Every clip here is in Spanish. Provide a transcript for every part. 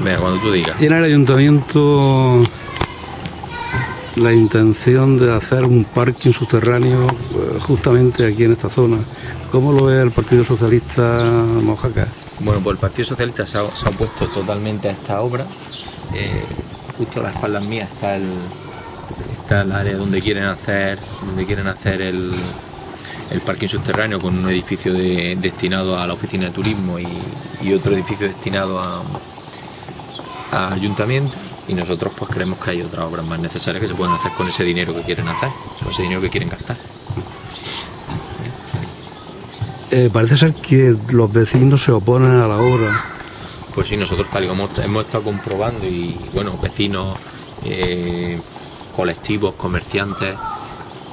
Venga, cuando tú digas. ¿Tiene el ayuntamiento la intención de hacer un parking subterráneo eh, justamente aquí en esta zona? ¿Cómo lo ve el Partido Socialista Mojaca? Bueno, pues el Partido Socialista se ha, se ha opuesto totalmente a esta obra. Eh, justo a las espaldas mías está el, está el área donde quieren hacer, donde quieren hacer el, el parking subterráneo con un edificio de- destinado a la oficina de turismo y, y otro edificio destinado a, a ayuntamiento. Y nosotros pues creemos que hay otras obras más necesarias que se pueden hacer con ese dinero que quieren hacer, con ese dinero que quieren gastar. Eh, parece ser que los vecinos se oponen a la obra. Pues sí, nosotros tal y como hemos estado comprobando y bueno, vecinos, eh, colectivos, comerciantes,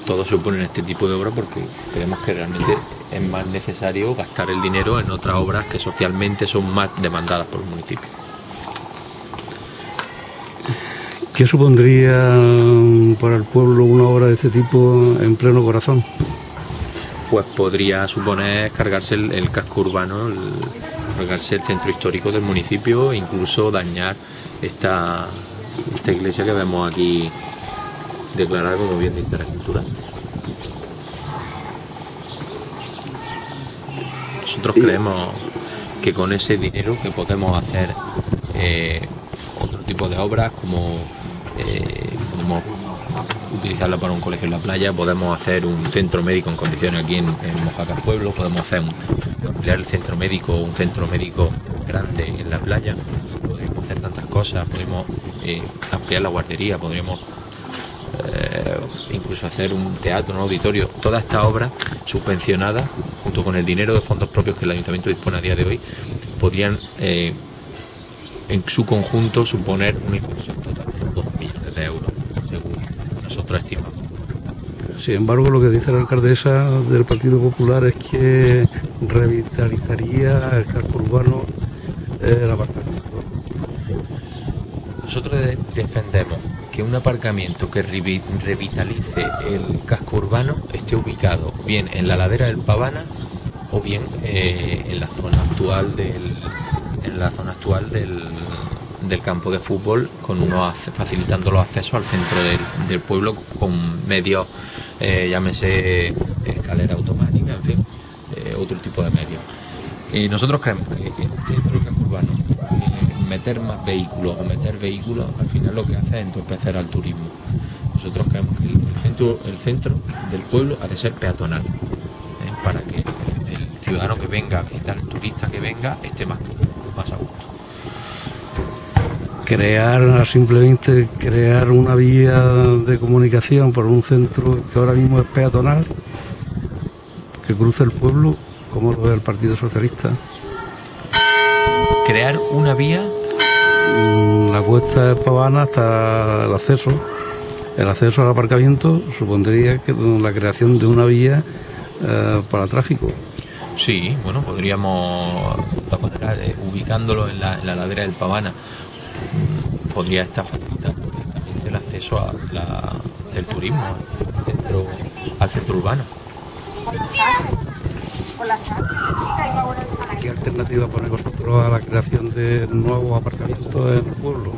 todos se oponen a este tipo de obras porque creemos que realmente es más necesario gastar el dinero en otras obras que socialmente son más demandadas por el municipio. ¿Qué supondría mm, para el pueblo una obra de este tipo en pleno corazón? Pues podría suponer cargarse el, el casco urbano, el- cargarse el centro histórico del municipio e incluso dañar esta, esta iglesia que vemos aquí declarada como bien de interés cultural. Nosotros creemos que con ese dinero que podemos hacer eh, otro tipo de obras como eh, podemos utilizarla para un colegio en la playa, podemos hacer un centro médico en condiciones aquí en, en Mojácar Pueblo, podemos hacer un, ampliar el centro médico, un centro médico grande en la playa, podríamos hacer tantas cosas, podemos eh, ampliar la guardería, podríamos eh, incluso hacer un teatro, un auditorio, toda esta obra subvencionada, junto con el dinero de fondos propios que el ayuntamiento dispone a día de hoy, podrían eh, en su conjunto suponer una inversión total de 12 millones de euros, según nosotros estimamos. Sin embargo, lo que dice la alcaldesa del Partido Popular es que revitalizaría el casco urbano eh, el aparcamiento. Nosotros de- defendemos un aparcamiento que revi- revitalice el casco urbano esté ubicado bien en la ladera del Pavana o bien eh, en la zona actual del en la zona actual del, del campo de fútbol con unos ac- facilitando los accesos al centro del, pueblo con medios eh, llámese escalera automática en fin eh, otro tipo de medios. Nosotros creemos que centro del casco urbano meter más vehículos o meter vehículos al final lo que hace es entorpecer al turismo. Nosotros creemos que el, el centro, el centro del pueblo ha de ser peatonal ¿eh? para que el ciudadano que venga a visitar, el turista que venga, esté más, más a gusto. Crear, simplemente crear una vía de comunicación por un centro que ahora mismo es peatonal, que cruce el pueblo, como lo ve el Partido Socialista. Crear una vía La cuesta de Pavana hasta el acceso. El acceso al aparcamiento supondría que la creación de una vía eh, para tráfico. Sí, bueno, podríamos, de todas maneras, eh, ubicándolo en la, en la ladera del Pavana, mm, podría estar facilitando perfectamente el acceso a la- del turismo al centro, al centro urbano. ¿Qué alternativa pone vosotros a la creación de nuevos aparcamientos en el pueblo?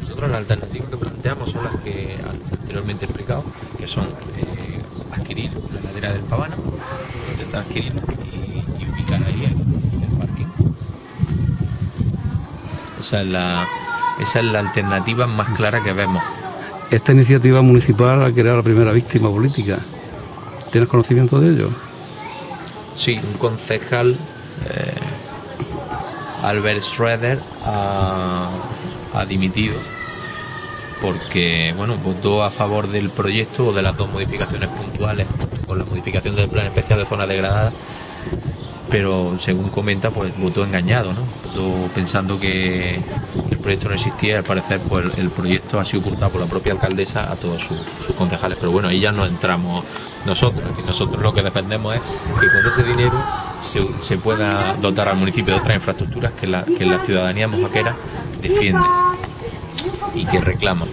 Nosotros las alternativas que planteamos son las que anteriormente he explicado, que son eh, adquirir la ladera del Pavana, intentar adquirir y, y ubicar ahí el, el parking. Esa es, la, esa es la alternativa más clara que vemos. Esta iniciativa municipal ha creado la primera víctima política. ¿Tienes conocimiento de ello? Sí, un concejal, eh, Albert Schroeder, ha, ha dimitido porque bueno, votó a favor del proyecto o de las dos modificaciones puntuales junto con la modificación del plan especial de zona degradada, pero según comenta, pues votó engañado, ¿no? Votó pensando que el proyecto no existía y al parecer pues el, proyecto ha sido ocultado por la propia alcaldesa a todos sus, concejales. Pero bueno, ahí ya no entramos nosotros, nosotros lo que defendemos es que con ese dinero se, se pueda dotar al municipio de otras infraestructuras que la, que la ciudadanía mojaquera defiende y que reclama.